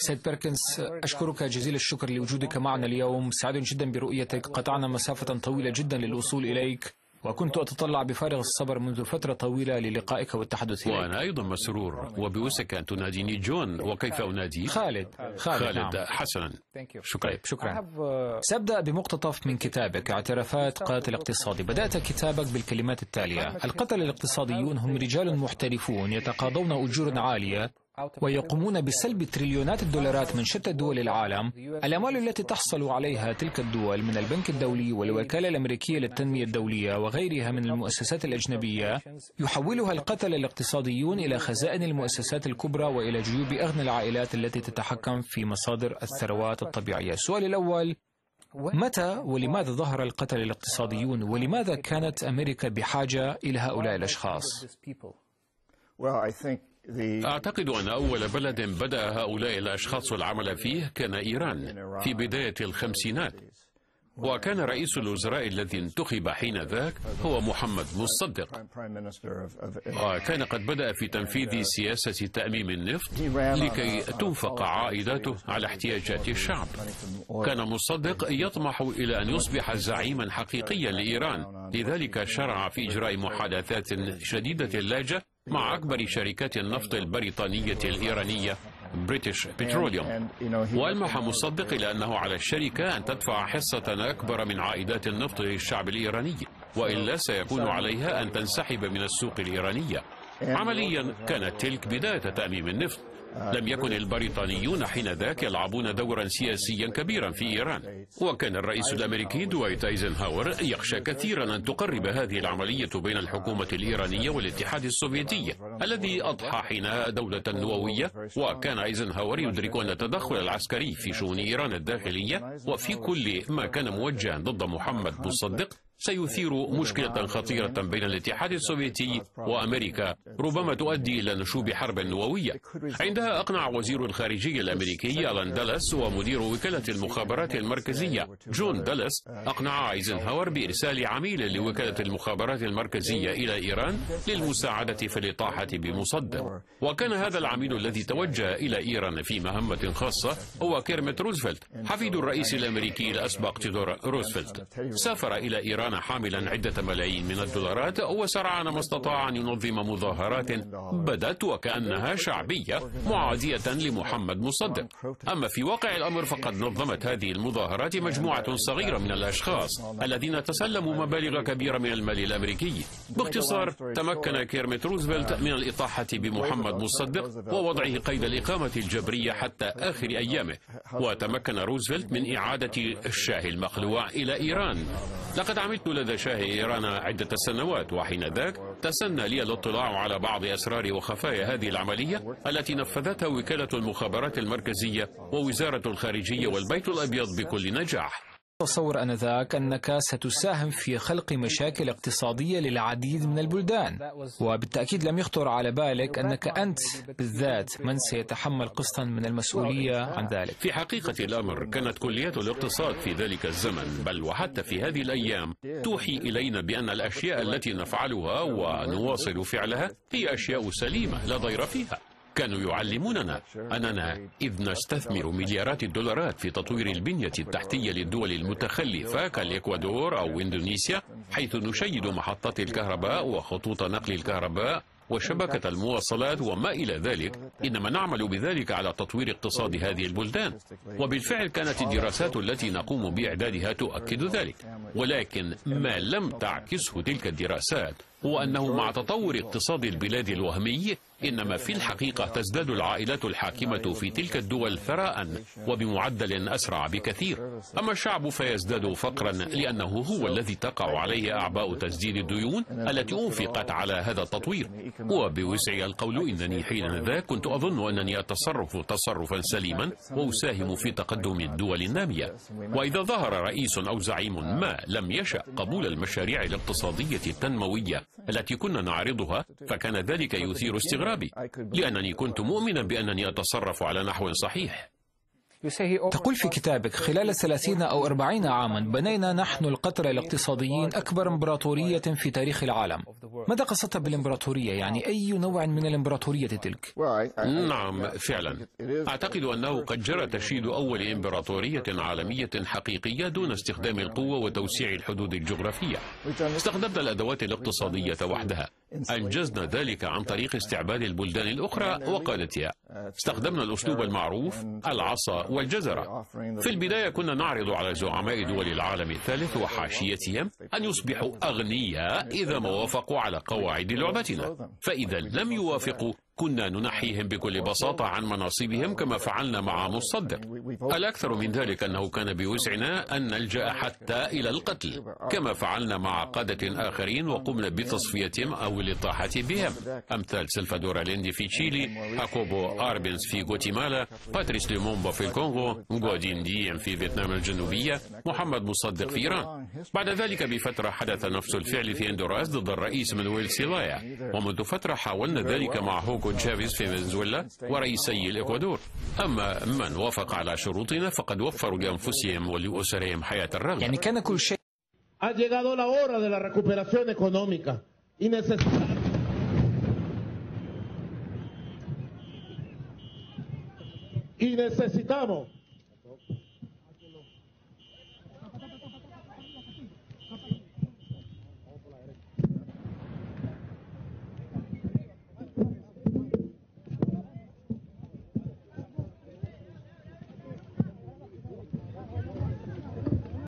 سيد بيركنز أشكرك جزيل الشكر لوجودك معنا اليوم. سعيد جدا برؤيتك. قطعنا مسافة طويلة جدا للوصول إليك. وكنت أتطلع بفارغ الصبر منذ فترة طويلة للقائك والتحدث إليك. وأنا أيضا مسرور وبوسك أن تناديني جون. وكيف أناديك؟ خالد. خالد, خالد نعم. حسنا. شكرا. طيب شكرا. سأبدأ بمقتطف من كتابك اعترافات قاتل اقتصادي بدأت كتابك بالكلمات التالية. القتل الاقتصاديون هم رجال محترفون يتقاضون أجور عالية. ويقومون بسلب تريليونات الدولارات من شتى دول العالم. الأموال التي تحصل عليها تلك الدول من البنك الدولي والوكالة الأمريكية للتنمية الدولية وغيرها من المؤسسات الأجنبية. يحولها القتل الاقتصاديون إلى خزائن المؤسسات الكبرى وإلى جيوب أغنى العائلات التي تتحكم في مصادر الثروات الطبيعية. السؤال الأول متى ولماذا ظهر القتل الاقتصاديون؟ ولماذا كانت أمريكا بحاجة إلى هؤلاء الأشخاص؟ أعتقد أن أول بلد بدأ هؤلاء الأشخاص العمل فيه كان إيران في بداية الخمسينات. وكان رئيس الوزراء الذي انتخب حين ذاك هو محمد مصدق. وكان قد بدأ في تنفيذ سياسة تأميم النفط لكي تنفق عائداته على احتياجات الشعب. كان مصدق يطمح إلى أن يصبح زعيما حقيقيا لإيران. لذلك شرع في إجراء محادثات شديدة اللهجة مع أكبر شركات النفط البريطانية الإيرانية بريتيش بتروليوم وألمح مصدق إلى أنه على الشركة أن تدفع حصة أكبر من عائدات النفط للشعب الإيراني وإلا سيكون عليها أن تنسحب من السوق الإيرانية. عمليا كانت تلك بداية تأميم النفط. لم يكن البريطانيون حينذاك يلعبون دورا سياسيا كبيرا في إيران. وكان الرئيس الأمريكي دويت أيزنهاور يخشى كثيرا أن تقرب هذه العملية بين الحكومة الإيرانية والاتحاد السوفيتي الذي أضحى حينها دولة نووية. وكان أيزنهاور يدرك أن التدخل العسكري في شؤون إيران الداخلية وفي كل ما كان موجها ضد محمد مصدق. سيثير مشكلة خطيرة بين الاتحاد السوفيتي وأمريكا ربما تؤدي إلى نشوب حرب نووية. عندها أقنع وزير الخارجية الأمريكي ألان دالاس ومدير وكالة المخابرات المركزية. جون دالاس أقنع آيزنهاور بإرسال عميل لوكالة المخابرات المركزية إلى إيران للمساعدة في الإطاحة بمصدق وكان هذا العميل الذي توجه إلى إيران في مهمة خاصة هو كيرمت روزفلت حفيد الرئيس الأمريكي الأسبق تيودور روزفلت. سافر إلى إيران كان حاملا عدة ملايين من الدولارات وسرعان ما استطاع أن ينظم مظاهرات بدت وكأنها شعبية معادية لمحمد مصدق. أما في واقع الأمر فقد نظمت هذه المظاهرات مجموعة صغيرة من الأشخاص الذين تسلموا مبالغ كبيرة من المال الأمريكي. باختصار تمكن كيرميت روزفلت من الإطاحة بمحمد مصدق ووضعه قيد الإقامة الجبرية حتى آخر أيامه. وتمكن روزفلت من إعادة الشاه المخلوع إلى إيران. لقد عملت لدى شاه إيران عدة سنوات وحين ذاك تسنى لي الاطلاع على بعض أسرار وخفايا هذه العملية التي نفذتها وكالة المخابرات المركزية ووزارة الخارجية والبيت الأبيض بكل نجاح. أتصور أنذاك أنك ستساهم في خلق مشاكل اقتصادية للعديد من البلدان. وبالتأكيد لم يخطر على بالك أنك أنت بالذات من سيتحمل قسطا من المسؤولية عن ذلك. في حقيقة الأمر كانت كليات الاقتصاد في ذلك الزمن بل وحتى في هذه الأيام توحي إلينا بأن الأشياء التي نفعلها ونواصل فعلها هي أشياء سليمة لا ضير فيها. كانوا يعلموننا أننا إذ نستثمر مليارات الدولارات في تطوير البنية التحتية للدول المتخلفة كالإكوادور أو إندونيسيا حيث نشيد محطات الكهرباء وخطوط نقل الكهرباء وشبكة المواصلات وما إلى ذلك. إنما نعمل بذلك على تطوير اقتصاد هذه البلدان. وبالفعل كانت الدراسات التي نقوم بإعدادها تؤكد ذلك. ولكن ما لم تعكسه تلك الدراسات؟ هو أنه مع تطور اقتصاد البلاد الوهمي إنما في الحقيقة تزداد العائلات الحاكمة في تلك الدول ثراء وبمعدل أسرع بكثير. أما الشعب فيزداد فقرا لأنه هو الذي تقع عليه أعباء تسديد الديون التي أنفقت على هذا التطوير. وبوسعي القول إنني حين ذاك كنت أظن أنني أتصرف تصرفا سليما وأساهم في تقدم الدول النامية. وإذا ظهر رئيس أو زعيم ما لم يشأ قبول المشاريع الاقتصادية التنموية التي كنا نعرضها فكان ذلك يثير استغرابي لأنني كنت مؤمنا بأنني أتصرف على نحو صحيح. تقول في كتابك خلال ثلاثين أو أربعين عاما بنينا نحن القترة الاقتصاديين أكبر إمبراطورية في تاريخ العالم. ماذا قصدت بالإمبراطورية؟ يعني أي نوع من الإمبراطورية تلك؟ نعم فعلا. أعتقد أنه قد جرى تشييد أول إمبراطورية عالمية حقيقية دون استخدام القوة وتوسيع الحدود الجغرافية. استخدمنا الأدوات الاقتصادية وحدها. أنجزنا ذلك عن طريق استعباد البلدان الأخرى وقادتها استخدمنا الأسلوب المعروف العصا والجزرة. في البداية كنا نعرض على زعماء دول العالم الثالث وحاشيتهم أن يصبحوا أغنياء إذا ما وافقوا على قواعد لعبتنا. فإذا لم يوافقوا كنا ننحيهم بكل بساطة عن مناصبهم كما فعلنا مع مصدق. الأكثر من ذلك أنه كان بوسعنا أن نلجأ حتى إلى القتل كما فعلنا مع قادة آخرين وقمنا بتصفيتهم أو الإطاحة بهم. أمثال سلفادور أليندي في تشيلي هاكوبو أربنز في غوتيمالا باتريس لومومبا في الكونغو غودين ديم في فيتنام الجنوبية. محمد مصدق في إيران. بعد ذلك بفترة حدث نفس الفعل في هندوراس ضد الرئيس مانويل سيلايا ومنذ فترة حاولنا ذلك مع هوغو تشافيز في فنزويلا ورئيسي الإكوادور. أما من وافق على شروطنا فقد وفروا لأنفسهم ولأسرهم حياة الرغد يعني كان كل شيء Ha llegado la hora de la recuperación económica. Y necesitamos y necesitamos